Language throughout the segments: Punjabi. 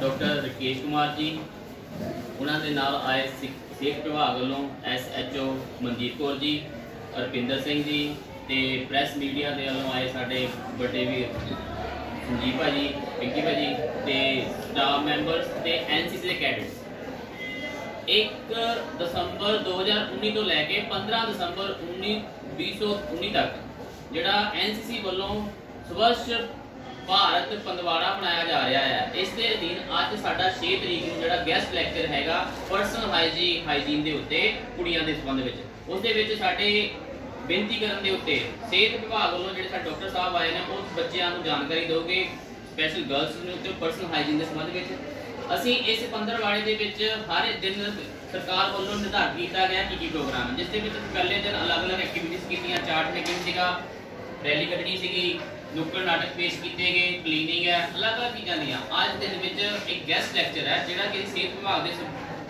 ਡਾਕਟਰ ਰਕੇਸ਼ ਕੁਮਾਰ ਜੀ, ਉਹਨਾਂ ਦੇ ਨਾਲ ਆਏ ਸਿੱਖ- ਸਿਹਤ ਵਿਭਾਗ ਵੱਲੋਂ ਐਸਐਚਓ ਮਨਜੀਤ ਕੌਰ ਜੀ ਅਰਪਿੰਦਰ ਸਿੰਘ ਜੀ ਤੇ ਪ੍ਰੈਸ ਮੀਡੀਆ ਦੇ ਵੱਲੋਂ ਆਏ ਸਾਡੇ ਵੱਡੇ ਵੀਰ ਸੰਜੀਵ ਭਾਜੀ, ਪਿੰਕੀ ਭਾਜੀ ਤੇ ਸਟਾਫ ਮੈਂਬਰਸ ਤੇ ਐਨਸੀਸੀ ਦੇ ਕੈਡਟਸ। 1 ਦਸੰਬਰ 2019 ਤੋਂ ਲੈ ਕੇ 15 ਦਸੰਬਰ 19 2019 ਤੱਕ ਜਿਹੜਾ ਐਨਸੀਸੀ ਵੱਲੋਂ ਸਵੱਛ ਭਾਰਤ ਪੰਦਵਾੜਾ ਬਣਾਇਆ ਜਾ ਰਿਹਾ ਹੈ। ਇਸ ਦੇ ਅਧੀਨ ਅੱਜ ਸਾਡਾ 6 ਤਰੀਕ ਨੂੰ ਜਿਹੜਾ ਗੈਸਟ ਲੈਕਚਰ ਹੈਗਾ ਪਰਸਨਲ ਹਾਈਜੀ ਹਾਈਜੀਨ ਦੇ ਉੱਤੇ ਕੁੜੀਆਂ ਦੇ ਸੰਬੰਧ ਵਿੱਚ। ਉਸ ਦੇ ਵਿੱਚ ਸਾਡੇ ਬੇਨਤੀ ਕਰਨ ਦੇ ਉੱਤੇ ਸਿਹਤ ਵਿਭਾਗ ਵੱਲੋਂ ਜਿਹੜੇ ਸਾਡੇ ਡਾਕਟਰ ਸਾਹਿਬ ਆਏ ਨੇ, ਉਹ ਬੱਚਿਆਂ ਨੂੰ ਜਾਣਕਾਰੀ ਦਿਓਗੇ ਸਪੈਸ਼ਲ ਗਰਲਸ ਨੂੰ ਤੇ ਪਰਸਨਲ ਹਾਈਜੀਨ ਦੇ ਸੰਬੰਧ ਵਿੱਚ। ਅਸੀਂ ਇਸ ਪੰਦਰਵਾੜੇ ਦੇ ਵਿੱਚ ਹਰ ਦਿਨ ਸਰਕਾਰ ਵੱਲੋਂ ਨਿਰਧਾਰਿਤ ਕੀਤਾ ਗਿਆ ਕੀ ਕੀ ਪ੍ਰੋਗਰਾਮ ਜਿਸ ਦੇ ਵਿੱਚ ਪਹਿਲੇ ਦਿਨ ਅਲੱਗ-ਅਲੱਗ ਐਕਟੀਵਿਟੀਜ਼ ਕੀਤੀਆਂ, ਚਾਰਟ ਮੇਕਿੰਗ ਸੀਗਾ, ਰੈਲੀ ਕੱਢਣੀ ਸੀਗੀ ਨੁੱਕੜ ਨਾਟਕ ਪੇਸ਼ ਕੀਤੇ ਗਏ, ਕਲੀਨਿੰਗ ਹੈ, ਅਲੱਗ-ਅਲੱਗ ਚੀਜ਼ਾਂ ਦੀਆਂ। ਅੱਜ ਦਿਨ ਵਿੱਚ ਇੱਕ ਗੈਸਟ ਲੈਕਚਰ ਹੈ, ਜਿਹੜਾ ਕਿ ਸਿਹਤ ਵਿਭਾਗ ਦੇ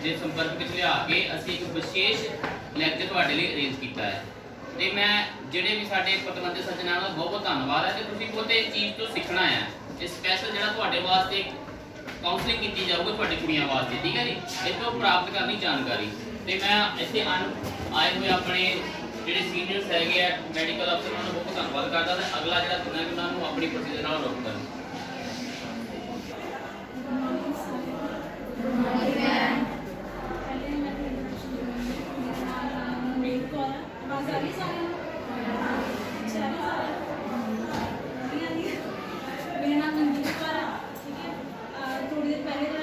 ਦੇ ਸੰਪਰਕ ਵਿੱਚ ਲਿਆ ਕੇ ਅਸੀਂ ਇੱਕ ਵਿਸ਼ੇਸ਼ ਲੈਕਚਰ ਤੁਹਾਡੇ ਲਈ ਅਰੇਂਜ ਕੀਤਾ ਹੈ। ਤੇ ਮੈਂ ਜਿਹੜੇ ਵੀ ਸਾਡੇ ਪਤਵੰਤੇ ਸੱਜਣਾਂ ਦਾ ਬਹੁਤ ਬਹੁਤ ਧੰਨਵਾਦ ਹੈ। ਤੇ ਤੁਸੀਂ ਬਹੁਤੇ ਚੀਜ਼ ਤੋਂ ਸਿੱਖਣਾ ਹੈ, ਇਹ ਸਪੈਸ਼ਲ ਜਿਹੜਾ ਤੁਹਾਡੇ ਵਾਸਤੇ ਕਾਉਂਸਲਿੰਗ ਕੀਤੀ ਜਾਊਗੀ ਤੁਹਾਡੀ ਕੁੜੀਆਂ ਵਾਸਤੇ, ਠੀਕ ਹੈ ਜੀ? ਇਹ ਤੋਂ ਪ੍ਰਾਪਤ ਕਰਨੀ ਜਾਣਕਾਰੀ। ਤੇ ਮੈਂ ਇੱਥੇ ਆਨ, ਆਏ ਹੋਏ ਆਪਣੇ ਜਿਹੜੇ ਸੀਨੀਅਰਸ ਹੈਗੇ ਆ ਮੈਡੀਕਲ ਅਫਸਰ ਉਹਨਾਂ ਨੂੰ ਬਹੁਤ ਧੰਨਵਾਦ ਕਰਦਾ ਤੇ ਅਗਲਾ ਜਿਹੜਾ ਦਿਨ ਹੈ ਉਹਨਾਂ ਨੂੰ ਆਪਣੀ ਪ੍ਰੋਸੀਜਰ ਨਾਲ ਰੋਕ ਕਰਨ ਮੇਰਾ ਨਾਮ ਮਨਜੀਤ ਕੌਰ ਹੈ ਠੀਕ ਹੈ ਥੋੜੀ ਦੇਰ ਪਹਿਲੇ ਜਿਹੜਾ